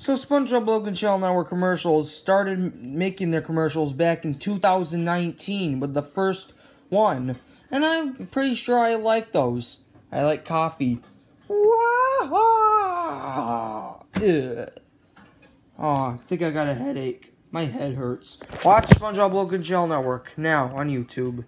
So SpongeBob Logan Channel Network commercials started making their commercials back in 2019 with the first one. And I'm pretty sure I like those. I like coffee. Oh, I think I got a headache. My head hurts. Watch SpongeBob Logan Channel Network now on YouTube.